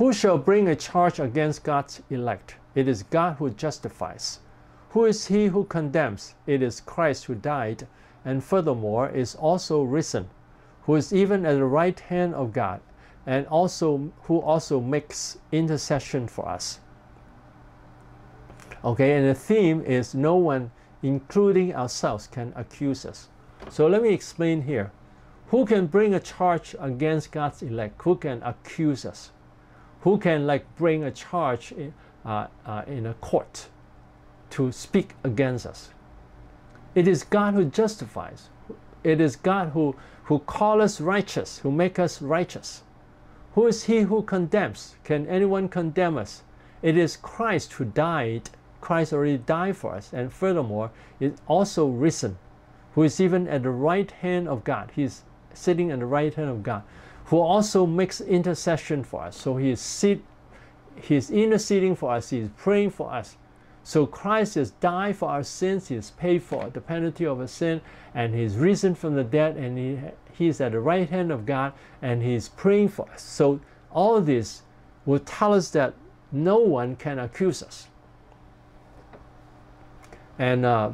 Who shall bring a charge against God's elect? It is God who justifies. Who is he who condemns? It is Christ who died, and furthermore is also risen, who is even at the right hand of God, and also who also makes intercession for us. Okay, and the theme is no one, including ourselves, can accuse us. So let me explain here. Who can bring a charge against God's elect? Who can accuse us? Who can like bring a charge in, uh, uh, in a court to speak against us? It is God who justifies. It is God who, who calls us righteous, who make us righteous. Who is he who condemns? Can anyone condemn us? It is Christ who died Christ already died for us, and furthermore, is also risen, who is even at the right hand of God. He's sitting at the right hand of God, who also makes intercession for us. So he is sit, he's interceding for us, he's praying for us. So Christ has died for our sins, he has paid for the penalty of our sin, and he's risen from the dead, and he, he's at the right hand of God, and he's praying for us. So all this will tell us that no one can accuse us. And uh,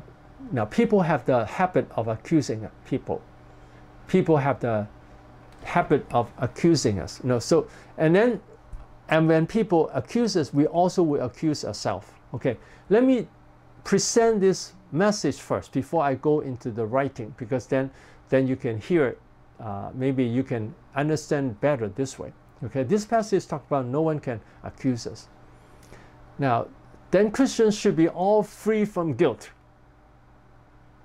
now people have the habit of accusing people. People have the habit of accusing us. You know, so and then and when people accuse us, we also will accuse ourselves. Okay, let me present this message first before I go into the writing, because then then you can hear it. Uh, maybe you can understand better this way. Okay, this passage talks about no one can accuse us. Now, then Christians should be all free from guilt.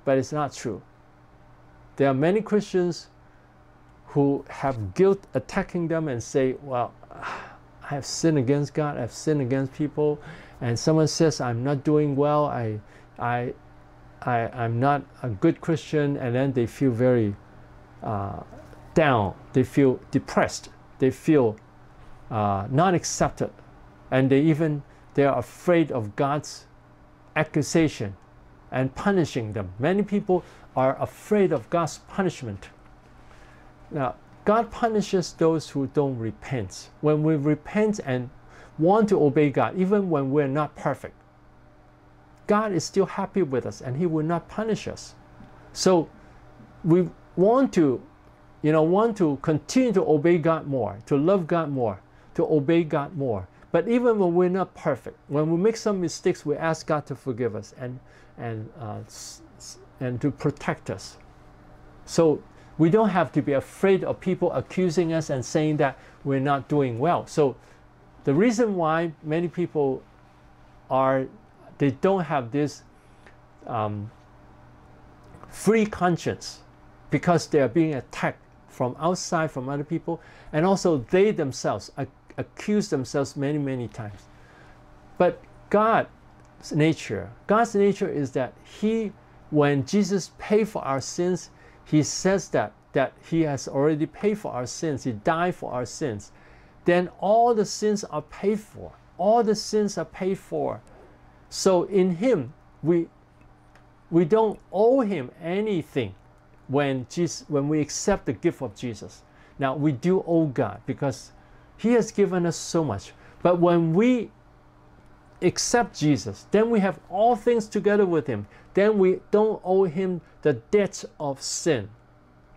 But it's not true. There are many Christians who have guilt attacking them and say, Well, I have sinned against God, I've sinned against people, and someone says I'm not doing well, I, I, I, I'm not a good Christian, and then they feel very uh, down, they feel depressed, they feel uh, not accepted, and they even they are afraid of God's accusation and punishing them. Many people are afraid of God's punishment. Now, God punishes those who don't repent. When we repent and want to obey God, even when we're not perfect, God is still happy with us and He will not punish us. So we want to, you know, want to continue to obey God more, to love God more, to obey God more. But even when we're not perfect, when we make some mistakes, we ask God to forgive us and, and, uh, and to protect us. So we don't have to be afraid of people accusing us and saying that we're not doing well. So the reason why many people are, they don't have this um, free conscience because they are being attacked from outside from other people and also they themselves accuse themselves many, many times. But God's nature, God's nature is that He, when Jesus paid for our sins, He says that that He has already paid for our sins. He died for our sins. Then all the sins are paid for. All the sins are paid for. So in Him, we we don't owe Him anything when Jesus, when we accept the gift of Jesus. Now we do owe God because he has given us so much. But when we accept Jesus, then we have all things together with Him. Then we don't owe Him the debt of sin.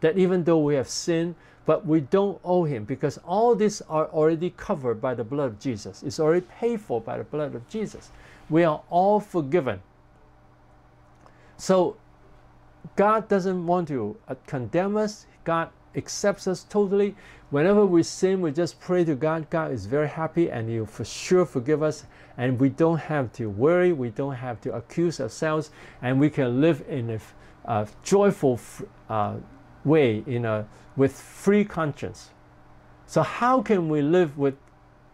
That even though we have sinned, but we don't owe Him because all these are already covered by the blood of Jesus. It's already paid for by the blood of Jesus. We are all forgiven. So God doesn't want to uh, condemn us. God accepts us totally. Whenever we sin, we just pray to God. God is very happy and He'll for sure forgive us. And we don't have to worry, we don't have to accuse ourselves, and we can live in a, a joyful uh, way, in a, with free conscience. So, how can we live with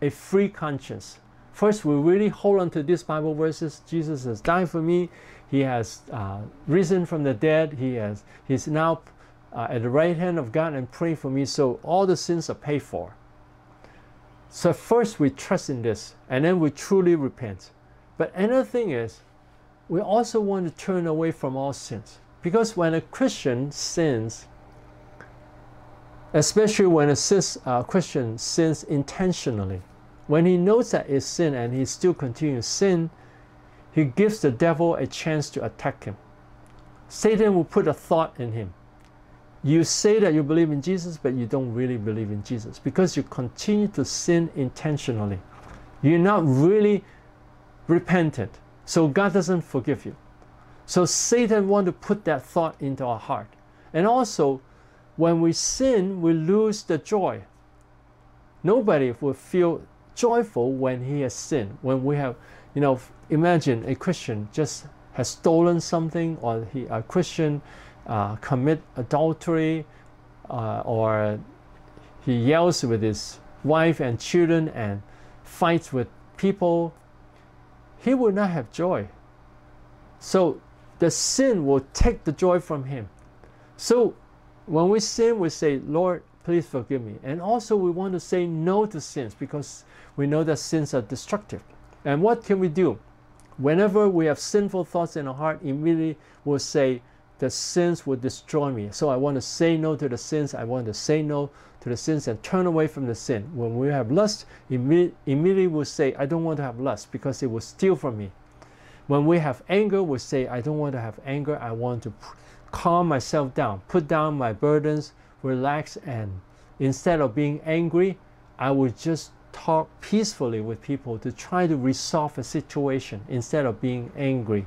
a free conscience? First, we really hold on to these Bible verses. Jesus has died for me. He has uh, risen from the dead. He has. He's now uh, at the right hand of God and pray for me so all the sins are paid for. So first we trust in this and then we truly repent. But another thing is we also want to turn away from all sins. Because when a Christian sins, especially when a uh, Christian sins intentionally, when he knows that it's sin and he still continues sin, he gives the devil a chance to attack him. Satan will put a thought in him. You say that you believe in Jesus, but you don't really believe in Jesus because you continue to sin intentionally. You're not really repentant. So God doesn't forgive you. So Satan want to put that thought into our heart. And also, when we sin, we lose the joy. Nobody will feel joyful when he has sinned. When we have, you know, imagine a Christian just has stolen something, or he, a Christian uh, commit adultery, uh, or he yells with his wife and children and fights with people, he will not have joy. So the sin will take the joy from him. So when we sin, we say, Lord, please forgive me. And also, we want to say no to sins because we know that sins are destructive. And what can we do? Whenever we have sinful thoughts in our heart, immediately we'll say, the sins will destroy me. So I want to say no to the sins. I want to say no to the sins and turn away from the sin. When we have lust, imme immediately we'll say, I don't want to have lust because it will steal from me. When we have anger, we'll say, I don't want to have anger. I want to calm myself down, put down my burdens, relax, and instead of being angry, I will just talk peacefully with people to try to resolve a situation instead of being angry.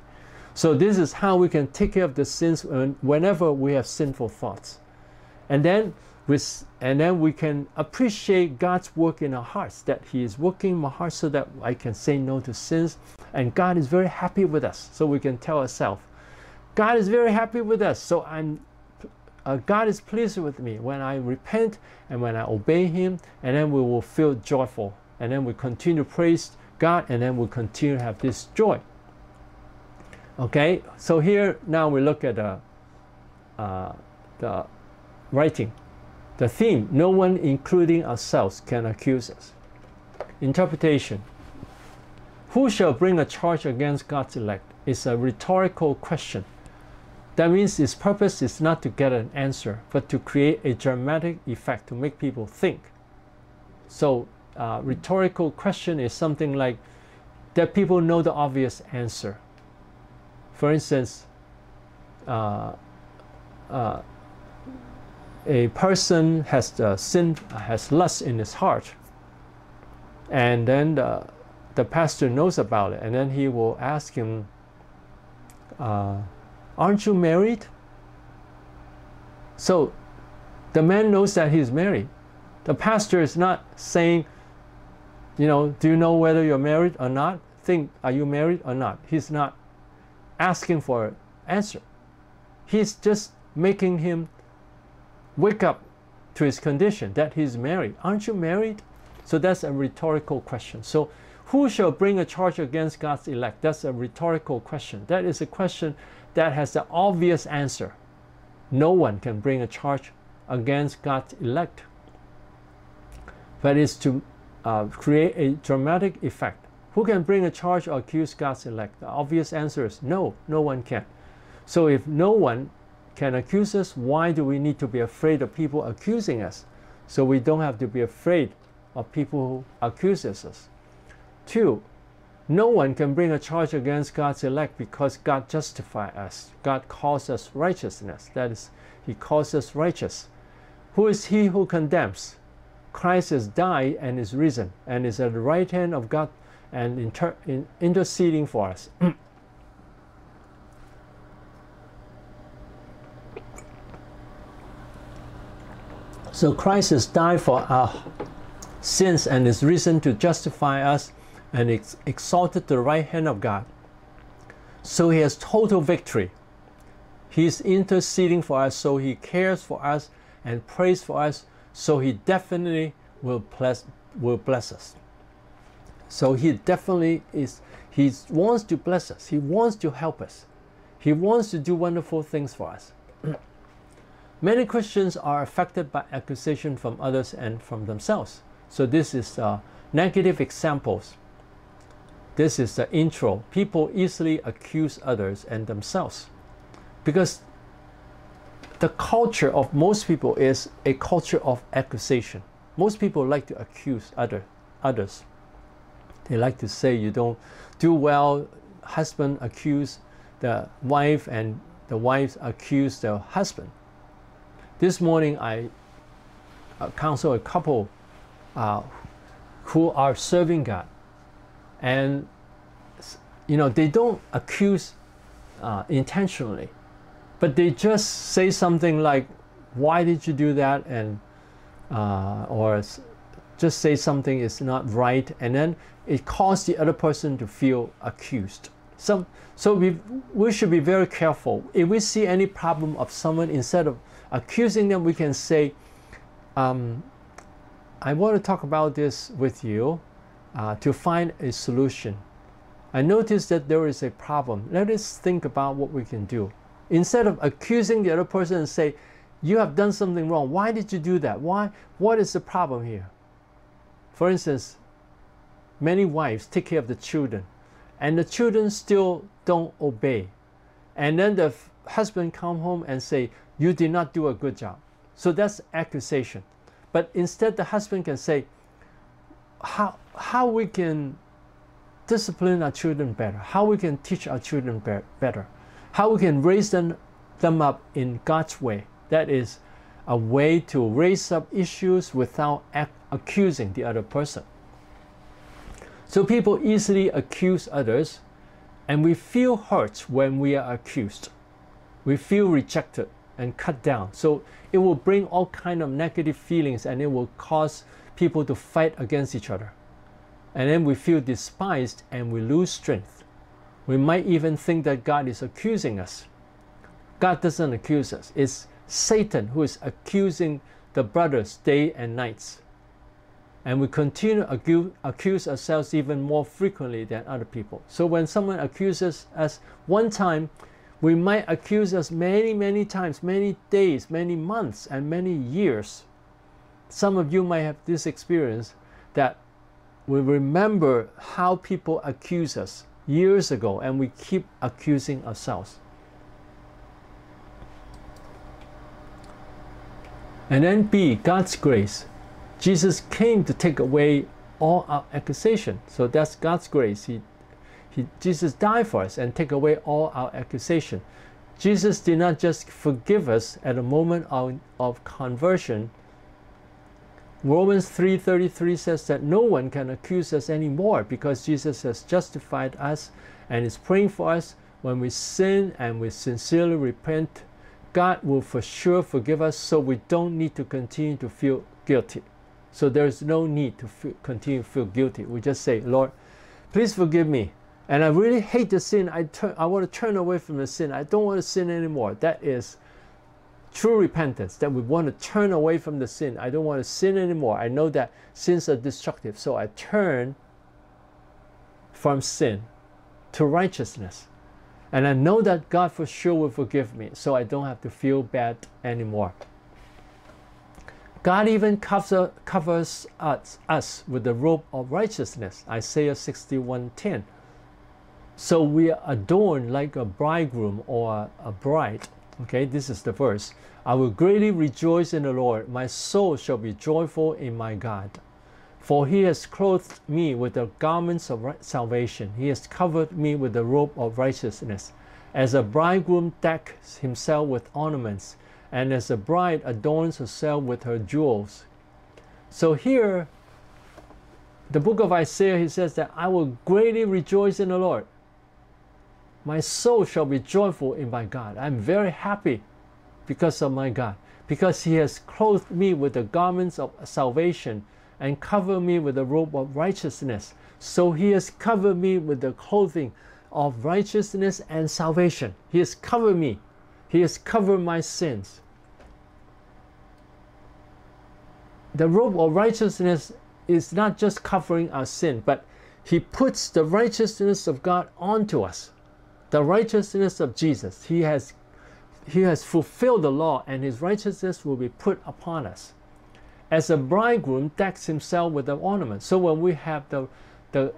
So this is how we can take care of the sins whenever we have sinful thoughts. And then with, and then we can appreciate God's work in our hearts, that He is working in my heart so that I can say no to sins. And God is very happy with us. So we can tell ourselves, God is very happy with us. So I'm uh, God is pleased with me when I repent and when I obey Him, and then we will feel joyful. And then we continue to praise God, and then we continue to have this joy. Okay, so here now we look at the, uh, the writing. The theme, no one including ourselves can accuse us. Interpretation. Who shall bring a charge against God's elect? is a rhetorical question. That means its purpose is not to get an answer, but to create a dramatic effect to make people think. So, uh, rhetorical question is something like that people know the obvious answer. For instance, uh, uh, a person has uh, sin, has lust in his heart, and then the, the pastor knows about it, and then he will ask him, uh, "Aren't you married?" So, the man knows that he's married. The pastor is not saying, you know, do you know whether you're married or not? Think, are you married or not? He's not asking for an answer. He's just making him wake up to his condition that he's married. Aren't you married? So that's a rhetorical question. So who shall bring a charge against God's elect? That's a rhetorical question. That is a question that has the obvious answer. No one can bring a charge against God's elect. But it's to uh, create a dramatic effect. Who can bring a charge or accuse God's elect? The obvious answer is no, no one can. So if no one can accuse us, why do we need to be afraid of people accusing us? So we don't have to be afraid of people who accuse us. Two, no one can bring a charge against God's elect because God justifies us. God calls us righteousness. That is, He calls us righteous. Who is He who condemns? Christ has died and is risen and is at the right hand of God and inter- in interceding for us. So Christ has died for our sins and is risen to justify us and ex- exalted to the right hand of God. So he has total victory. He is interceding for us, so he cares for us and prays for us, so he definitely will bless, will bless us. So he definitely is, he wants to bless us, he wants to help us, he wants to do wonderful things for us. Many Christians are affected by accusation from others and from themselves. So this is uh, negative examples. This is the intro. People easily accuse others and themselves because the culture of most people is a culture of accusation. Most people like to accuse other, others. They like to say you don't do well. Husband accuse the wife, and the wife accuse the husband. This morning, I uh, counsel a couple uh, who are serving God, and you know they don't accuse uh, intentionally, but they just say something like, "Why did you do that?" and uh, or just say something is not right, and then it causes the other person to feel accused. Some, so we, we should be very careful. If we see any problem of someone, instead of accusing them, we can say, um, I want to talk about this with you uh, to find a solution. I notice that there is a problem. Let us think about what we can do. Instead of accusing the other person and say, you have done something wrong. Why did you do that? Why? What is the problem here? For instance, many wives take care of the children, and the children still don't obey. And then the husband come home and say, you did not do a good job. So that's accusation. But instead the husband can say, how, how we can discipline our children better, how we can teach our children be better, how we can raise them, them up in God's way. That is a way to raise up issues without accusing the other person. So people easily accuse others, and we feel hurt when we are accused. We feel rejected and cut down. So it will bring all kind of negative feelings and it will cause people to fight against each other. And then we feel despised and we lose strength. We might even think that God is accusing us. God doesn't accuse us. It's Satan who is accusing the brothers day and nights and we continue to accuse ourselves even more frequently than other people. So when someone accuses us one time, we might accuse us many, many times, many days, many months, and many years. Some of you might have this experience that we remember how people accuse us years ago and we keep accusing ourselves. And then B, God's grace. Jesus came to take away all our accusation. So that's God's grace. He, he, Jesus died for us and take away all our accusation. Jesus did not just forgive us at the moment of, of conversion. Romans 3:33 says that no one can accuse us anymore because Jesus has justified us and is praying for us when we sin and we sincerely repent. God will for sure forgive us so we don't need to continue to feel guilty. So there's no need to feel, continue to feel guilty. We just say, Lord, please forgive me. And I really hate the sin. I, turn, I want to turn away from the sin. I don't want to sin anymore. That is true repentance, that we want to turn away from the sin. I don't want to sin anymore. I know that sins are destructive. So I turn from sin to righteousness. And I know that God for sure will forgive me. So I don't have to feel bad anymore. God even cover, covers us, us with the robe of righteousness, Isaiah 61:10. So we are adorned like a bridegroom or a bride. Okay, this is the verse. I will greatly rejoice in the Lord. My soul shall be joyful in my God. For he has clothed me with the garments of salvation. He has covered me with the robe of righteousness. As a bridegroom decks himself with ornaments, and as a bride adorns herself with her jewels. So here, the book of Isaiah, he says that I will greatly rejoice in the Lord. My soul shall be joyful in my God. I'm very happy because of my God, because he has clothed me with the garments of salvation and cover me with the robe of righteousness. So he has covered me with the clothing of righteousness and salvation. He has covered me. He has covered my sins. the robe of righteousness is not just covering our sin, but He puts the righteousness of God onto us. The righteousness of Jesus. He has, he has fulfilled the law, and His righteousness will be put upon us. As a bridegroom decks himself with the ornament. So when we have the, the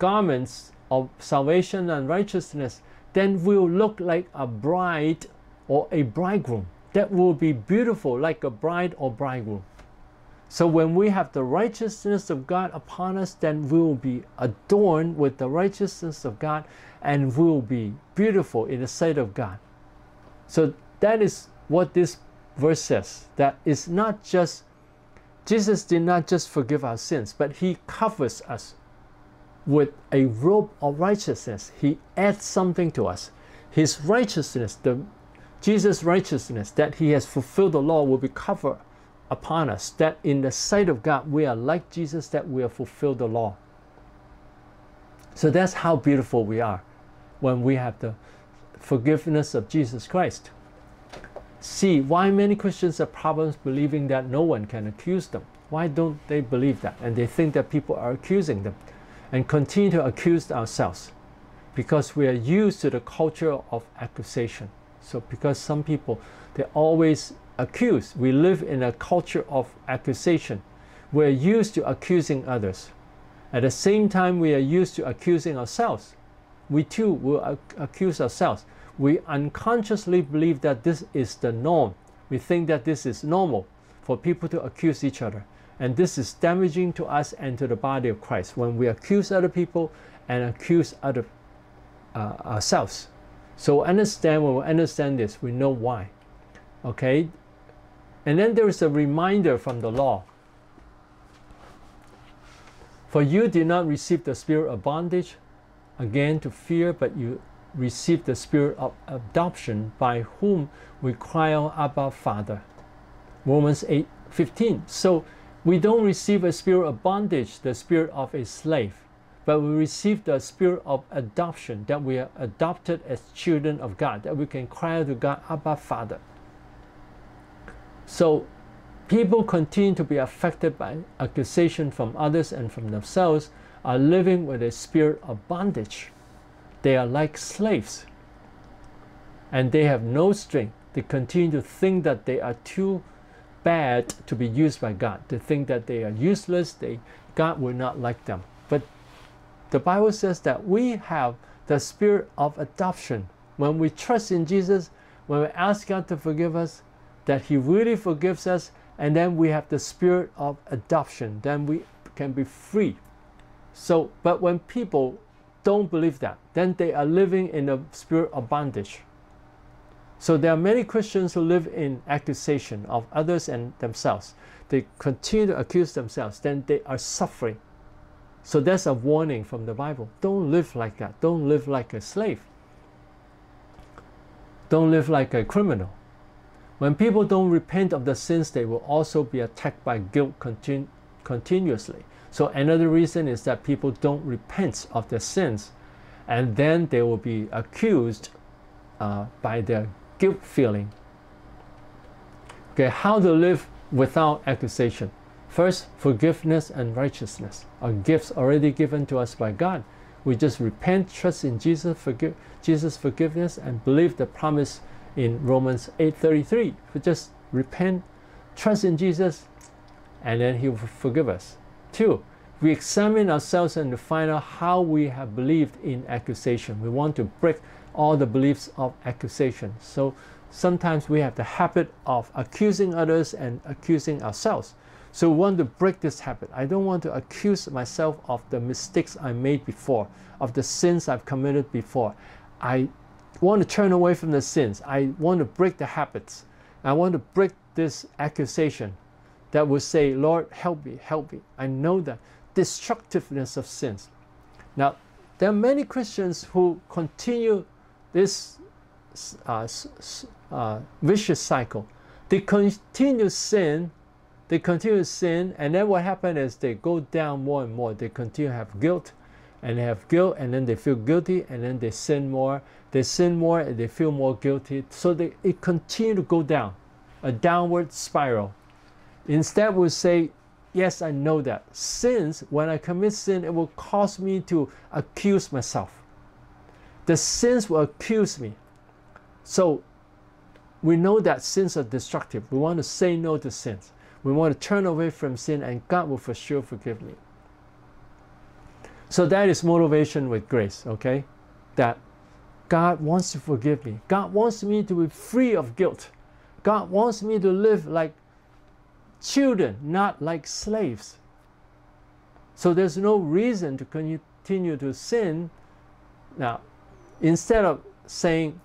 garments of salvation and righteousness, then we'll look like a bride or a bridegroom. That will be beautiful like a bride or bridegroom. So when we have the righteousness of God upon us, then we will be adorned with the righteousness of God and we will be beautiful in the sight of God. So that is what this verse says. That is not just, Jesus did not just forgive our sins, but He covers us with a robe of righteousness. He adds something to us. His righteousness, the Jesus' righteousness, that He has fulfilled the law, will be covered upon us. That in the sight of God, we are like Jesus, that we have fulfilled the law. So that's how beautiful we are when we have the forgiveness of Jesus Christ. See, why many Christians have problems believing that no one can accuse them? Why don't they believe that? And they think that people are accusing them and continue to accuse ourselves because we are used to the culture of accusation. So, because some people, they always accuse, we live in a culture of accusation. We're used to accusing others. At the same time, we are used to accusing ourselves. We too will accuse ourselves. We unconsciously believe that this is the norm. We think that this is normal for people to accuse each other. And this is damaging to us and to the body of Christ when we accuse other people and accuse other uh, ourselves. So understand when we understand this, we know why. Okay? And then there is a reminder from the law. For you did not receive the spirit of bondage again to fear, but you received the spirit of adoption by whom we cry out Abba Father. Romans 8 15. So we don't receive a spirit of bondage, the spirit of a slave, but we receive the spirit of adoption, that we are adopted as children of God, that we can cry out to God, Abba, Father. So people continue to be affected by accusation from others and from themselves, are living with a spirit of bondage. They are like slaves, and they have no strength. They continue to think that they are too bad to be used by God. They think that they are useless, they, God will not like them. But the Bible says that we have the spirit of adoption. When we trust in Jesus, when we ask God to forgive us, that He really forgives us, and then we have the spirit of adoption, then we can be free. So, but when people don't believe that, then they are living in the spirit of bondage. So there are many Christians who live in accusation of others and themselves. They continue to accuse themselves, then they are suffering. So that's a warning from the Bible. Don't live like that. Don't live like a slave. Don't live like a criminal. When people don't repent of the sins, they will also be attacked by guilt continu continuously. So another reason is that people don't repent of their sins, and then they will be accused uh, by their guilt feeling. Okay, how to live without accusation. First, forgiveness and righteousness are gifts already given to us by God. We just repent, trust in Jesus, forgive, Jesus' forgiveness, and believe the promise in Romans 8:33. We just repent, trust in Jesus, and then He will forgive us. Two, we examine ourselves and find out how we have believed in accusation. We want to break all the beliefs of accusation. So sometimes we have the habit of accusing others and accusing ourselves. So we want to break this habit. I don't want to accuse myself of the mistakes I made before, of the sins I've committed before. I want to turn away from the sins. I want to break the habits. I want to break this accusation that will say, Lord, help me, help me. I know that destructiveness of sins. Now, there are many Christians who continue this uh, uh, vicious cycle. They continue sin, they continue sin, and then what happens is they go down more and more. They continue to have guilt, and they have guilt, and then they feel guilty, and then they sin more. They sin more, and they feel more guilty. So they it continue to go down, a downward spiral. Instead, we say, yes, I know that. Sins, when I commit sin, it will cause me to accuse myself the sins will accuse me. So we know that sins are destructive. We want to say no to sins. We want to turn away from sin, and God will for sure forgive me. So that is motivation with grace, okay? That God wants to forgive me. God wants me to be free of guilt. God wants me to live like children, not like slaves. So there's no reason to continue to sin. Now, instead of saying,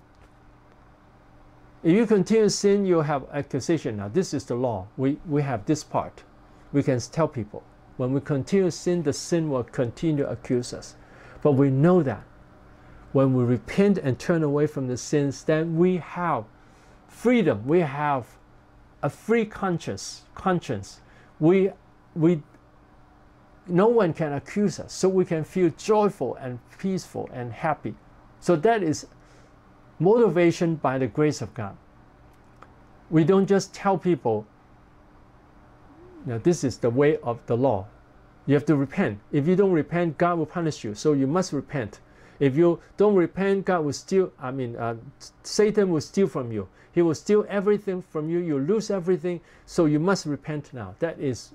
if you continue sin, you'll have accusation. Now, this is the law. We, we have this part. We can tell people when we continue sin, the sin will continue to accuse us. But we know that when we repent and turn away from the sins, then we have freedom. We have a free conscience. Conscience. We we no one can accuse us, so we can feel joyful and peaceful and happy. So that is motivation by the grace of God. We don't just tell people, now this is the way of the law. You have to repent. If you don't repent, God will punish you. So you must repent. If you don't repent, God will steal, I mean, uh, Satan will steal from you. He will steal everything from you. You lose everything. So you must repent now. That is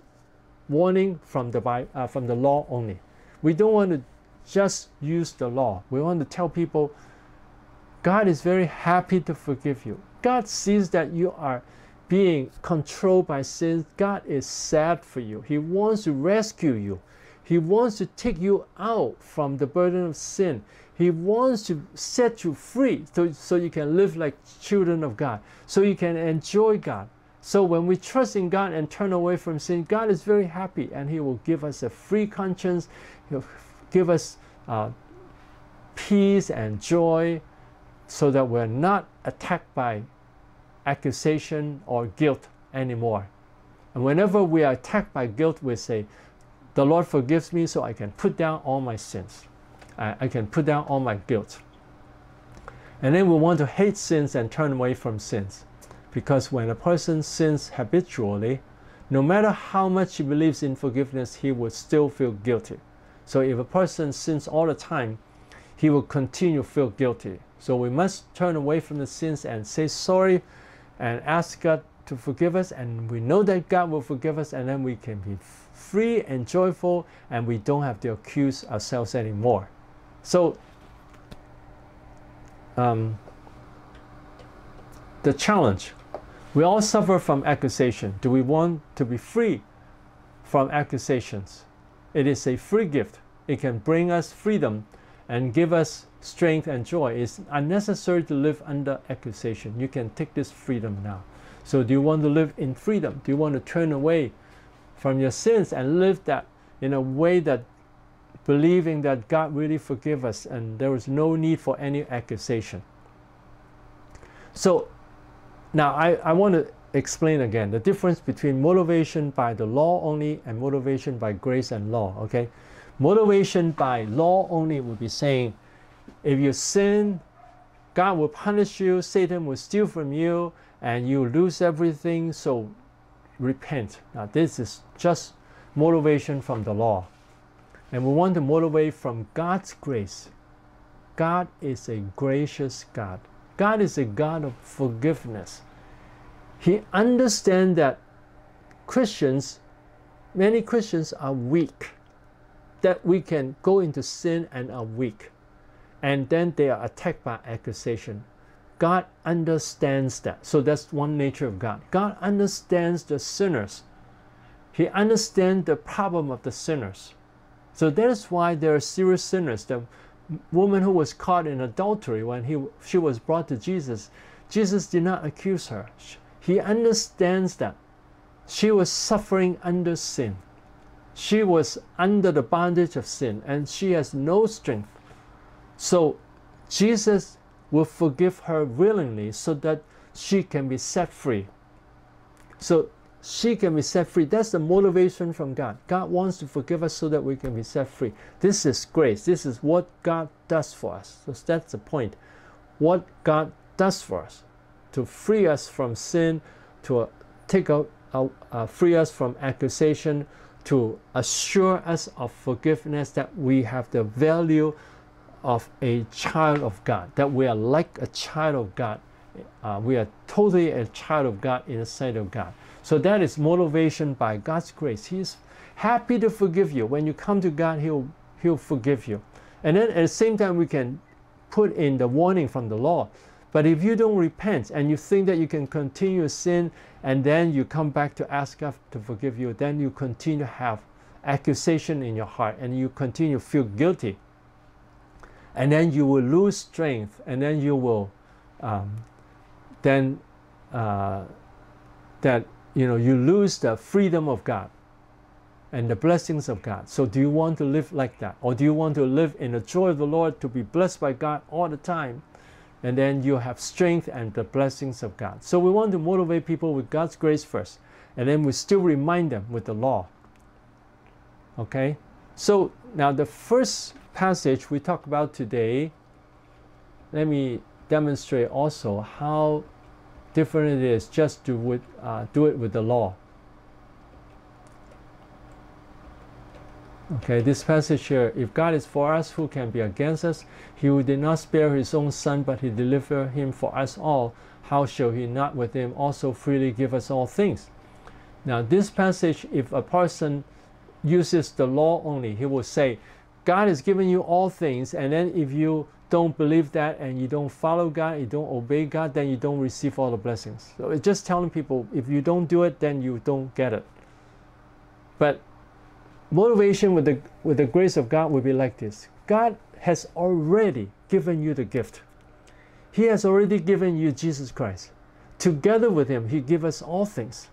warning from the, uh, from the law only. We don't want to just use the law. We want to tell people God is very happy to forgive you. God sees that you are being controlled by sin. God is sad for you. He wants to rescue you. He wants to take you out from the burden of sin. He wants to set you free so, so you can live like children of God, so you can enjoy God. So when we trust in God and turn away from sin, God is very happy and He will give us a free conscience. He'll give us uh, peace and joy so that we're not attacked by accusation or guilt anymore. And whenever we are attacked by guilt, we say, The Lord forgives me so I can put down all my sins. I, I can put down all my guilt. And then we want to hate sins and turn away from sins. Because when a person sins habitually, no matter how much he believes in forgiveness, he will still feel guilty. So if a person sins all the time, he will continue to feel guilty. So we must turn away from the sins and say sorry and ask God to forgive us. And we know that God will forgive us, and then we can be free and joyful, and we don't have to accuse ourselves anymore. So, um, the challenge we all suffer from accusation. Do we want to be free from accusations? It is a free gift. It can bring us freedom and give us strength and joy. It's unnecessary to live under accusation. You can take this freedom now. So, do you want to live in freedom? Do you want to turn away from your sins and live that in a way that believing that God really forgive us and there is no need for any accusation? So, now I, I want to explain again the difference between motivation by the law only and motivation by grace and law. Okay, Motivation by law only would be saying, if you sin, God will punish you, Satan will steal from you, and you lose everything, so repent. Now, this is just motivation from the law. And we want to motivate from God's grace. God is a gracious God. God is a God of forgiveness. He understands that Christians, many Christians are weak that we can go into sin and are weak. And then they are attacked by accusation. God understands that. So that's one nature of God. God understands the sinners. He understands the problem of the sinners. So that's why there are serious sinners. The woman who was caught in adultery when he, she was brought to Jesus, Jesus did not accuse her. He understands that she was suffering under sin. She was under the bondage of sin and she has no strength. So Jesus will forgive her willingly so that she can be set free. So she can be set free. That's the motivation from God. God wants to forgive us so that we can be set free. This is grace. This is what God does for us. So that's the point. What God does for us to free us from sin, to take out, uh, uh, free us from accusation, to assure us of forgiveness that we have the value of a child of God, that we are like a child of God. Uh, we are totally a child of God in the sight of God. So that is motivation by God's grace. He is happy to forgive you. When you come to God, He'll, He'll forgive you. And then at the same time, we can put in the warning from the law But if you don't repent and you think that you can continue sin and then you come back to ask God to forgive you, then you continue to have accusation in your heart and you continue to feel guilty. And then you will lose strength and then you will um, then uh, that you know you lose the freedom of God and the blessings of God. So do you want to live like that? Or do you want to live in the joy of the Lord to be blessed by God all the time? And then you have strength and the blessings of God. So we want to motivate people with God's grace first. And then we still remind them with the law. Okay? So now the first passage we talk about today, let me demonstrate also how different it is just to with, uh, do it with the law. Okay, this passage here, if God is for us, who can be against us? He who did not spare his own son, but he delivered him for us all, how shall he not with him also freely give us all things? Now, this passage, if a person uses the law only, he will say, God has given you all things, and then if you don't believe that and you don't follow God, you don't obey God, then you don't receive all the blessings. So it's just telling people if you don't do it, then you don't get it. But motivation with the with the grace of God will be like this. God has already given you the gift. He has already given you Jesus Christ. Together with him, he gives us all things.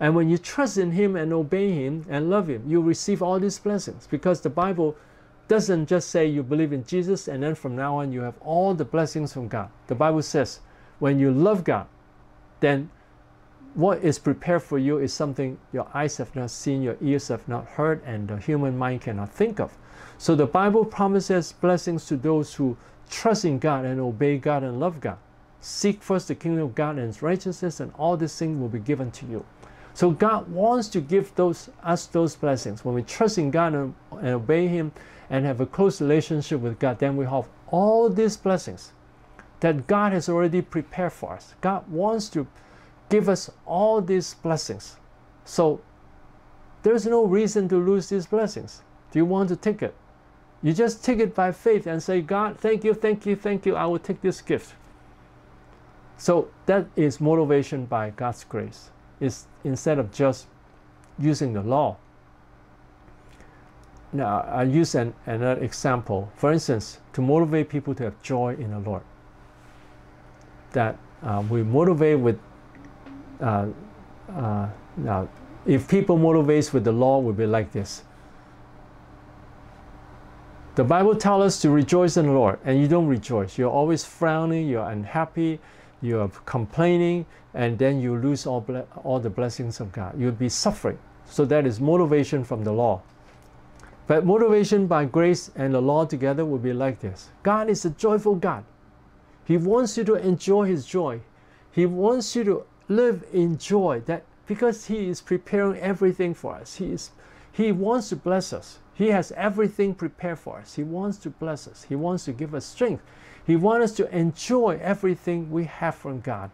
And when you trust in him and obey him and love him, you receive all these blessings because the Bible doesn't just say you believe in Jesus and then from now on you have all the blessings from God. The Bible says when you love God, then what is prepared for you is something your eyes have not seen, your ears have not heard, and the human mind cannot think of. So the Bible promises blessings to those who trust in God and obey God and love God. Seek first the kingdom of God and His righteousness, and all these things will be given to you. So God wants to give those us those blessings when we trust in God and, and obey Him and have a close relationship with God, then we have all these blessings that God has already prepared for us. God wants to give us all these blessings. So there's no reason to lose these blessings. Do you want to take it? You just take it by faith and say, God, thank you, thank you, thank you. I will take this gift. So that is motivation by God's grace. Is instead of just using the law. Now, I use an, another example. For instance, to motivate people to have joy in the Lord. That uh, we motivate with, uh, uh, now, if people motivate with the law, will be like this. The Bible tells us to rejoice in the Lord, and you don't rejoice. You're always frowning, you're unhappy, you're complaining, and then you lose all, all the blessings of God. You'll be suffering. So that is motivation from the law. But motivation by grace and the law together will be like this God is a joyful God. He wants you to enjoy His joy. He wants you to live in joy that because He is preparing everything for us. He, is, he wants to bless us. He has everything prepared for us. He wants to bless us. He wants to give us strength. He wants us to enjoy everything we have from God.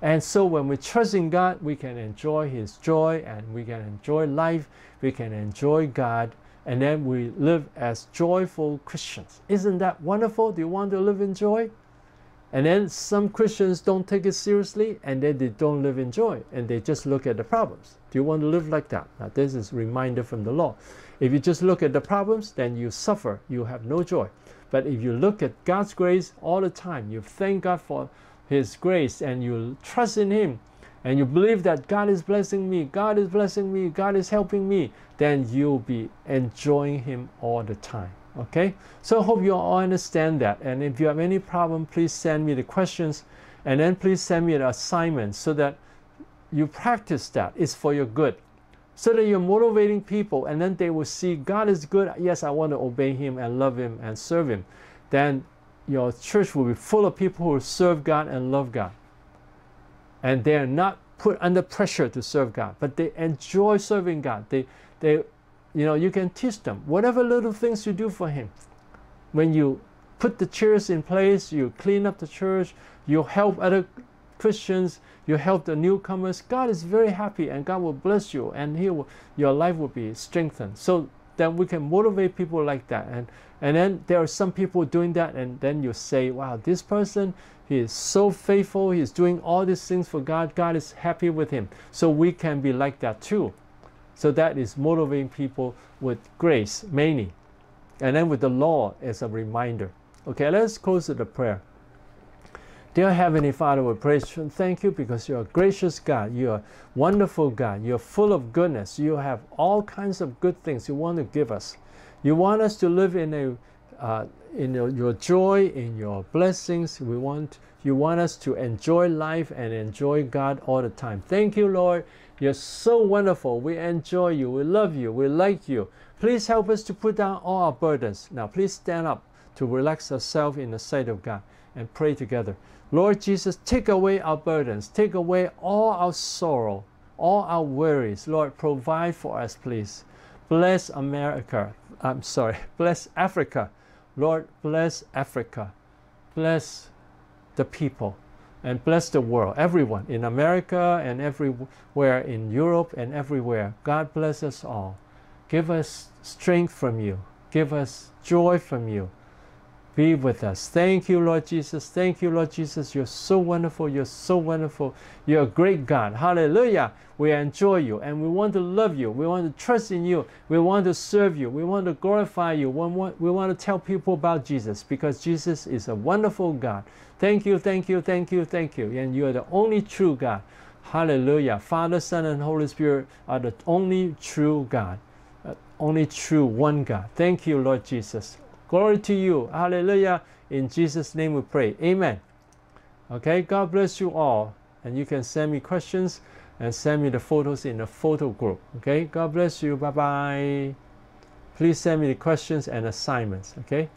And so when we trust in God, we can enjoy His joy and we can enjoy life. We can enjoy God and then we live as joyful Christians. Isn't that wonderful? Do you want to live in joy? And then some Christians don't take it seriously and then they don't live in joy and they just look at the problems. Do you want to live like that? Now, this is a reminder from the law. If you just look at the problems, then you suffer, you have no joy. But if you look at God's grace all the time, you thank God for His grace and you trust in Him, and you believe that God is blessing me, God is blessing me, God is helping me, then you'll be enjoying Him all the time. Okay? So I hope you all understand that. And if you have any problem, please send me the questions and then please send me the assignment so that you practice that. It's for your good. So that you're motivating people and then they will see God is good. Yes, I want to obey Him and love Him and serve Him. Then your church will be full of people who serve God and love God and they are not put under pressure to serve God, but they enjoy serving God. They, they, you know, you can teach them whatever little things you do for Him. When you put the chairs in place, you clean up the church, you help other Christians, you help the newcomers. God is very happy, and God will bless you, and He will, your life will be strengthened. So then we can motivate people like that. And and then there are some people doing that, and then you say, wow, this person he is so faithful. He's doing all these things for God. God is happy with him. So we can be like that too. So that is motivating people with grace mainly. And then with the law as a reminder. Okay, let's close with a prayer. Dear Heavenly Father, we praise and thank you because you're a gracious God. You're a wonderful God. You're full of goodness. You have all kinds of good things you want to give us. You want us to live in a uh, in your, your, joy, in your blessings. We want you want us to enjoy life and enjoy God all the time. Thank you, Lord. You're so wonderful. We enjoy you. We love you. We like you. Please help us to put down all our burdens. Now, please stand up to relax ourselves in the sight of God and pray together. Lord Jesus, take away our burdens, take away all our sorrow, all our worries. Lord, provide for us, please. Bless America. I'm sorry, bless Africa. Lord, bless Africa. Bless the people and bless the world, everyone in America and everywhere in Europe and everywhere. God bless us all. Give us strength from you. Give us joy from you be with us. Thank you, Lord Jesus. Thank you, Lord Jesus. You're so wonderful. You're so wonderful. You're a great God. Hallelujah. We enjoy you and we want to love you. We want to trust in you. We want to serve you. We want to glorify you. We want, to tell people about Jesus because Jesus is a wonderful God. Thank you, thank you, thank you, thank you. And you are the only true God. Hallelujah. Father, Son, and Holy Spirit are the only true God. Uh, only true one God. Thank you, Lord Jesus. Glory to you. Hallelujah. In Jesus' name we pray. Amen. Okay, God bless you all. And you can send me questions and send me the photos in the photo group. Okay, God bless you. Bye bye. Please send me the questions and assignments. Okay.